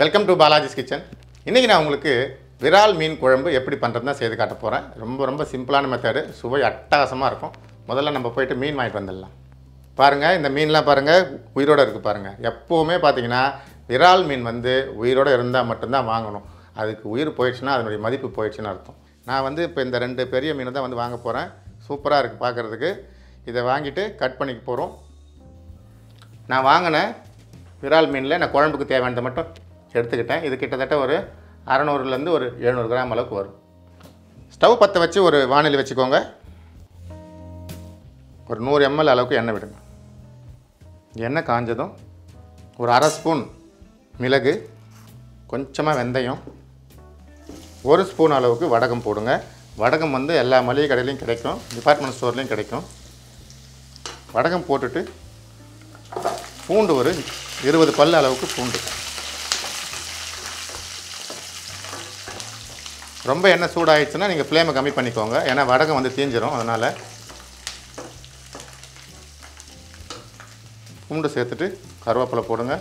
Welcome to Balaji's kitchen இன்றைக்கி நான் உங்களுக்கு விரால் மீன் குழம்பு எப்படி பண்ணுறதுனா செய்து காட்ட போகிறேன் ரொம்ப ரொம்ப சிம்பிளான மெத்தடு சுவை அட்டகாசமாக இருக்கும். முதல்ல நம்ம போயிட்டு மீன் வாங்கிட்டு வந்துடலாம். பாருங்கள் இந்த மீன்லாம் பாருங்கள் உயிரோடு இருக்குது பாருங்கள் எப்போவுமே பார்த்தீங்கன்னா விரால் மீன் வந்து உயிரோடு இருந்தால் மட்டும்தான் வாங்கணும். அதுக்கு உயிர் போயிடுச்சுன்னா அதனுடைய மதிப்பு போயிடுச்சுன்னு அர்த்தம். நான் வந்து இப்போ இந்த ரெண்டு பெரிய மீனை தான் வந்து வாங்க போகிறேன் சூப்பராக இருக்குது பார்க்குறதுக்கு இதை வாங்கிட்டு கட் பண்ணிக்க போகிறோம் நான் வாங்கினேன் விரால் மீனில் நான் குழம்புக்கு தேவையானதை மட்டும் எடுத்துக்கிட்டேன். இது கிட்டத்தட்ட ஒரு அறநூறுலேருந்து ஒரு எழுநூறு கிராம் அளவுக்கு வரும். ஸ்டவ் பற்ற வச்சு ஒரு வானிலை வச்சுக்கோங்க. ஒரு நூறு எம்எல் அளவுக்கு எண்ணெய் விடுங்க. எண்ணெய் காஞ்சதும் ஒரு அரை ஸ்பூன் மிளகு கொஞ்சமாக வெந்தயம் ஒரு ஸ்பூன் அளவுக்கு வடகம் போடுங்க. வடகம் வந்து எல்லா மளிகை கடையிலையும் கிடைக்கும் டிபார்ட்மெண்ட் ஸ்டோர்லேயும் கிடைக்கும். வடகம் போட்டுட்டு பூண்டு ஒரு இருபது பல் அளவுக்கு பூண்டு. ரொம்ப எண்ணெய் சூடாகிடுச்சுன்னா நீங்கள் ஃப்ளேமை கம்மி பண்ணிக்கோங்க. ஏன்னா வடகம் வந்து தீஞ்சிரும். அதனால் பூண்டு சேர்த்துட்டு கருவேப்பிலை போடுங்க.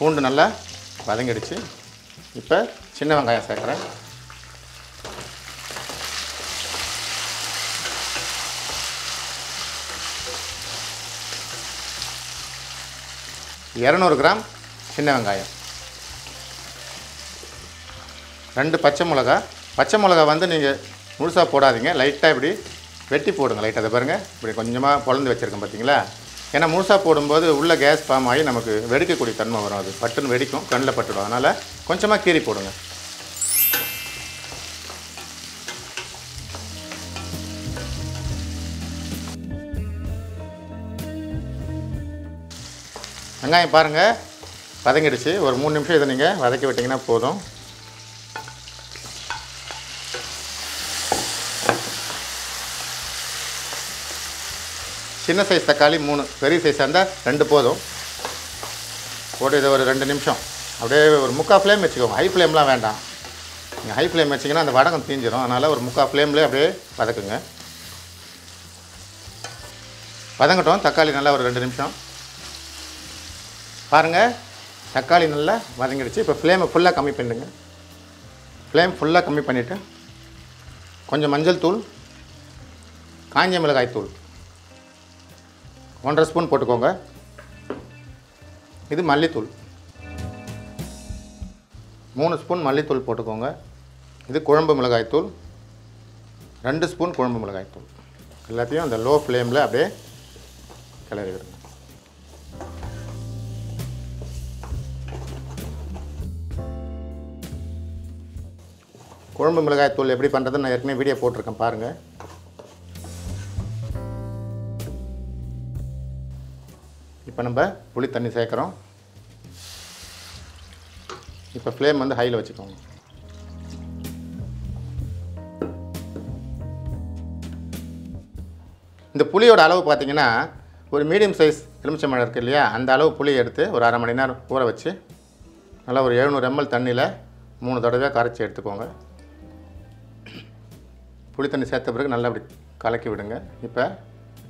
பூண்டு நல்லா வதங்கிடுச்சு. இப்போ சின்ன வெங்காயம் சேர்க்குறேன். இரநூறு கிராம் சின்ன வெங்காயம். ரெண்டு பச்சை மிளகா. பச்சை மிளகா வந்து நீங்கள் முழுசாக போடாதீங்க. லைட்டாக இப்படி வெட்டி போடுங்க. லைட்டாக அதை பாருங்கள் இப்படி கொஞ்சமாக பொழந்து வச்சுருக்கேன் பார்த்தீங்களா ஏன்னா முழுசாக போடும்போது உள்ளே கேஸ் ஃபார்ம் ஆகி நமக்கு வெடிக்கக்கூடிய தன்மை வரும். அது பட்டுன்னு வெடிக்கும். கண்ணில் பட்டுடும். அதனால் கொஞ்சமாக கீறி போடுங்க. வெங்காயம் பாருங்கள் வதங்கிடுச்சு. ஒரு மூணு நிமிஷம் இதை நீங்கள் வதக்கி விட்டிங்கன்னா போதும். சின்ன சைஸ் தக்காளி மூணு பெரிய சைஸாக இருந்தால் ரெண்டு போதும். போட்டு இதை ஒரு ரெண்டு நிமிஷம். அப்படியே ஒரு முக்கால் ஃப்ளேம் வச்சுக்கோங்க. ஹை ஃப்ளேம்லாம் வேண்டாம். நீங்கள் ஹை ஃப்ளேம் வச்சிங்கன்னா அந்த வடகம் தீஞ்சிரும். அதனால் ஒரு முக்கால் ஃப்ளேம்லேயே அப்படியே வதக்குங்க. வதங்கட்டும். தக்காளி நல்லா ஒரு ரெண்டு நிமிஷம். பாருங்கள் தக்காளி நல்லா வதங்கிடுச்சு. இப்போ ஃப்ளேமை ஃபுல்லாக கம்மி பண்ணிடுங்க. ஃப்ளேம் ஃபுல்லாக கம்மி பண்ணிவிட்டு கொஞ்சம் மஞ்சள் தூள் காஞ்ச மிளகாய் தூள். ஒன்றரை ஸ்பூன் போட்டுக்கோங்க. இது மல்லித்தூள். மூணு ஸ்பூன் மல்லித்தூள் போட்டுக்கோங்க. இது குழம்பு மிளகாய் தூள். ரெண்டு ஸ்பூன் குழம்பு மிளகாய் தூள். எல்லாத்தையும் அந்த லோ ஃப்ளேமில் அப்படியே கிளறி விடுங்க குழம்பு மிளகாய்த்தூள் எப்படி பண்ணுறதுன்னு நான் ஏற்கனவே வீடியோ போட்டிருக்கேன் பாருங்கள் இப்போ நம்ம புளி தண்ணி சேர்க்குறோம். இப்போ ஃப்ளேம் வந்து ஹையில் வச்சுக்கோங்க. இந்த புளியோட அளவு பார்த்தீங்கன்னா ஒரு மீடியம் சைஸ் எலுமிச்சம்பழம் இருக்குது இல்லையா அந்த அளவு புளி எடுத்து ஒரு அரை மணி நேரம் ஊற வச்சு நல்லா ஒரு எழுநூறு எம்எல் தண்ணியில் மூணு தடவை கரைச்சி எடுத்துக்கோங்க. புளி தண்ணி சேர்த்த பிறகு நல்லா அப்படி கலக்கி விடுங்க. இப்போ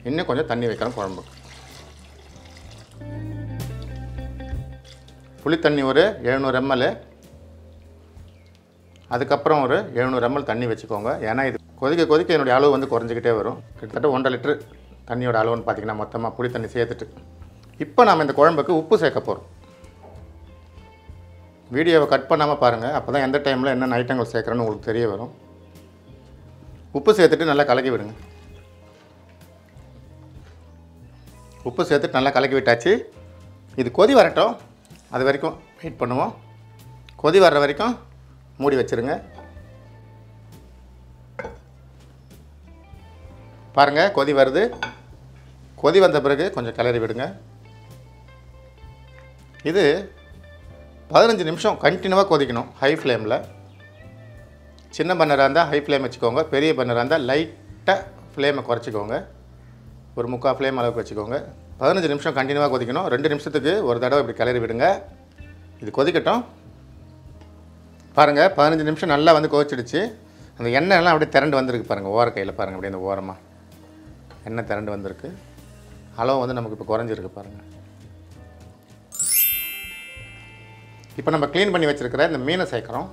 இன்னும் கொஞ்சம் தண்ணி வைக்கிறோம் குழம்புக்கு புளித்தண்ணி ஒரு எழுநூறு எம்எல் அதுக்கப்புறம் ஒரு எழுநூறு எம்எல் தண்ணி வச்சுக்கோங்க. ஏன்னா இது கொதிக்க கொதிக்க என்னுடைய அளவு வந்து குறைஞ்சிக்கிட்டே வரும். கிட்டத்தட்ட ஒன்றரை லிட்டரு தண்ணியோட அளவுன்னு பார்த்தீங்கன்னா மொத்தமாக புளி தண்ணி சேர்த்துட்டு. இப்போ நாம் இந்த குழம்புக்கு உப்பு சேர்க்க போகிறோம் வீடியோவை கட் பண்ணாமல் பாருங்கள் அப்போ தான் எந்த டைமில் என்னென்ன ஐட்டங்கள் சேர்க்குறேன்னு உங்களுக்கு தெரிய வரும். உப்பு சேர்த்துட்டு நல்லா கலக்கி விடுங்க. உப்பு சேர்த்துட்டு நல்லா கலக்கி விட்டாச்சு. இது கொதி வரட்டும். அது வரைக்கும் வெயிட் பண்ணுவோம். கொதி வர்ற வரைக்கும் மூடி வச்சுருங்க. பாருங்கள் கொதி வருது. கொதி வந்த பிறகு கொஞ்சம் கிளறி விடுங்க. இது பதினஞ்சு நிமிஷம் கண்டினியூவாக கொதிக்கணும் ஹை ஃப்ளேமில் சின்ன பன்னராக இருந்தால் ஹை ஃப்ளேம் வச்சுக்கோங்க. பெரிய பன்னராக இருந்தால் லைட்டாக ஃப்ளேமை குறைச்சிக்கோங்க. ஒரு முக்கால் ஃப்ளேம் அளவுக்கு வச்சுக்கோங்க. பதினஞ்சு நிமிஷம் கண்டினியூவாக கொதிக்கணும். ரெண்டு நிமிஷத்துக்கு ஒரு தடவை இப்படி கிளறி விடுங்க. இது கொதிக்கட்டும். பாருங்கள் பதினஞ்சு நிமிஷம் நல்லா வந்து கொதிச்சிடுச்சு. அந்த எண்ணெய்லாம் அப்படியே திரண்டு வந்திருக்கு பாருங்கள் ஓர கையில் பாருங்கள் அப்படியே அந்த ஓரமாக எண்ணெய் திரண்டு வந்திருக்கு. அளவு வந்து நமக்கு இப்போ குறைஞ்சிருக்கு பாருங்கள் இப்போ நம்ம க்ளீன் பண்ணி வச்சுருக்கிற இந்த மீனை சேர்க்குறோம்.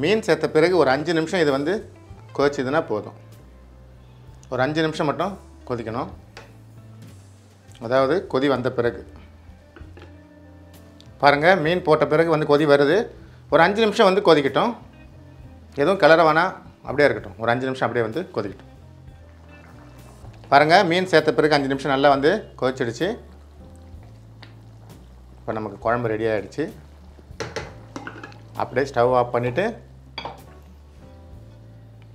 மீன் சேர்த்த பிறகு ஒரு அஞ்சு நிமிஷம் இது வந்து கொதிச்சதுன்னா போதும். ஒரு அஞ்சு நிமிஷம் மட்டும் கொதிக்கணும். அதாவது கொதி வந்த பிறகு. பாருங்கள் மீன் போட்ட பிறகு வந்து கொதி வருது. ஒரு அஞ்சு நிமிஷம் வந்து கொதிக்கட்டும். எதுவும் கிளற வேணாம் அப்படியே இருக்கட்டும். ஒரு அஞ்சு நிமிஷம் அப்படியே வந்து கொதிக்கட்டும். பாருங்கள் மீன் சேர்த்த பிறகு அஞ்சு நிமிஷம் நல்லா வந்து கொதிச்சிடுச்சு. இப்போ நமக்கு குழம்பு ரெடி ஆகிடுச்சு அப்படியே ஸ்டவ் ஆஃப் பண்ணிவிட்டு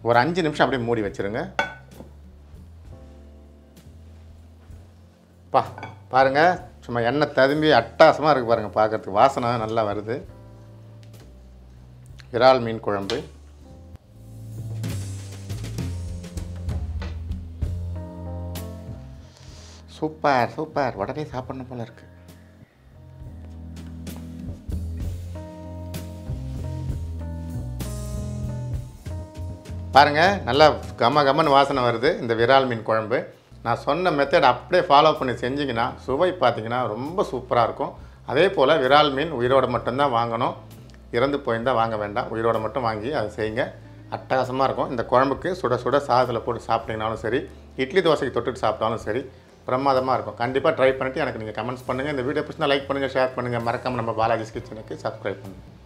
ஒரு அஞ்சு நிமிஷம் அப்படியே மூடி வச்சுருங்க. பா பாருங்கள் சும்மா எண்ணெய் ததும்பி அட்டாசமாக இருக்குது பாருங்கள் பார்க்குறதுக்கு. வாசனை நல்லா வருது. இறால் மீன் குழம்பு. Super super. உடனே சாப்பிடணும் போல இருக்குது பாருங்கள் நல்லா கம கமன்னு வாசனை வருது இந்த விரால் மீன் குழம்பு. நான் சொன்ன மெத்தட் அப்படியே ஃபாலோ பண்ணி செஞ்சிங்கன்னா சுவை பார்த்திங்கன்னா ரொம்ப சூப்பராக இருக்கும். அதே போல் விரால் மீன் உயிரோடு மட்டும்தான் வாங்கணும். இறந்து போயிருந்தால் வாங்க வேண்டாம். உயிரோடு மட்டும் வாங்கி அதை செய்யுங்க. அட்டகாசமாக இருக்கும். இந்த குழம்புக்கு சுட சுட சாதத்தில் போட்டு சாப்பிட்டீங்கனாலும் சரி இட்லி தோசைக்கு தொட்டுட்டு சாப்பிட்டாலும் சரி பிரமாதமாக இருக்கும். கண்டிப்பாக ட்ரை பண்ணிவிட்டு எனக்கு நீங்கள் கமெண்ட்ஸ் பண்ணுங்கள் இந்த வீடியோ பிடிச்சினா லைக் பண்ணுங்கள் ஷேர் பண்ணுங்கள் மறக்காமல் நம்ம பாலாஜி கிச்சனுக்கு சப்ஸ்கிரைப் பண்ணுங்கள்